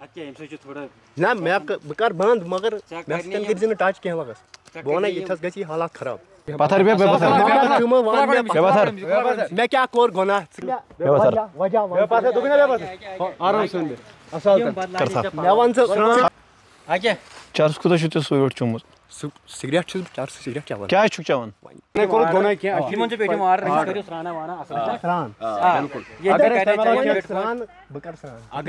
ना मैं बह कर बंद मगर मैं कर टच कह वगस बह वन ये ग हालात खराब। पत्थर बे पत्थर। बे पत्थर मैं क्या कोर गोना? बे पत्थर वजह बे पत्थर दुगना बे पत्थर आराम से असल कर सा मैं वन से आके चर्स खुदा छु सोयट सिगरेट छु चार सिगरेट चवन क्या छु चवन ने कोर गोना क्या? यमन छ पेटी मार रही करियो सराना वाना असल सरान बिल्कुल ये करे सरान बकर सरान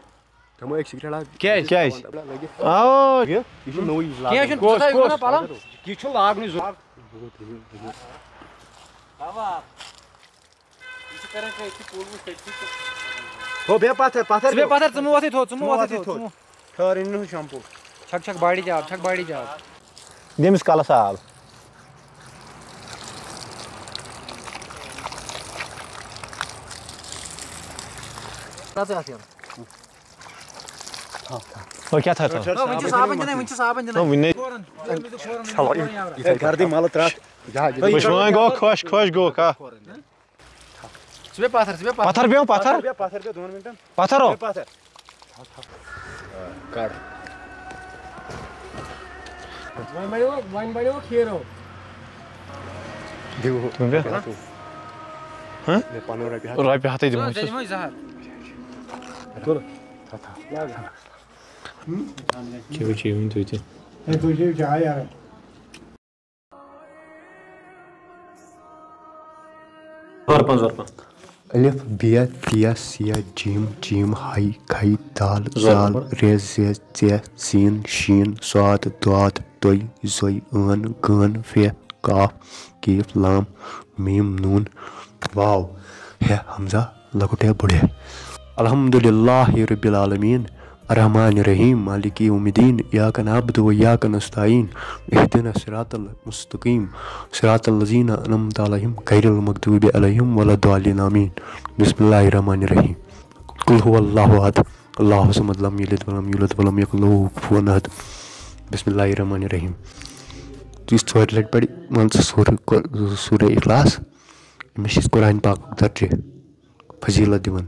क्या क्या आओ ये ये नोई क्या छ कोस कोस पाला की छ लागनु जो बाबा इस करे के इस पूर्व सेट हो बे पाथर पाथर बे पत्थर तुम वथे थो तुम वथे थो खर इन शैम्पू छक छक बाड़ी जा छक बाड़ी जा देमिस काला साहब रात आसियो और क्या था था वंच साबन जने वंच साबन तो जने विने चलो ये घर दी माल त्रास जा बशवान गो खुश खुश गो का सुबह पत्थर सुबह पत्थर पत्थर पे पत्थर बे पाथर बे 2 मिनट पत्थर हो पाथर काट वन बड़ो वन बड़ो खेरो देखो तुम बे हाँ ने पानो रे तो तो ये क्या यार और पाँच और पाँच अलिफ बिया तिया सिया जीम जीम हाई खाई दाल जाल रे जे जे सीन शीन स्वाद द्वाद दोई जोई अन गन फे काफ कीफ लाम मीम नून वाव है हमजा लकुटे बुढ़े अल्हम्दुलिल्लाह रब्बिल आलमीन रहमान रहीम मालिक यौमिद्दीन इय्याक नअबुदु व इय्याक नस्तईन इहदिना सिरातल मुस्तकीम सिरातल लज़ीना अनअमता अलैहिम गैरिल मगदूबि अलैहिम बिस्मिल्लाहिर रहमानिर रहीम कुल हुवल्लाहु अहद अल्लाहु समद लम यलिद वलम यूलद वलम यकुल लहु कुफुवन अहद बिस्मिल्लाहिर रहमानिर रहीम तो इस थोड़ी लट पड़ी मान सूर्य सूर्य इखलास अमिस कुरान पाक दर्जे फजीलत दिवन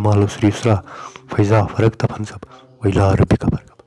मल उसरि उसरि फैज़ा फ़रगत फंसब व इला रब्बिका फरगब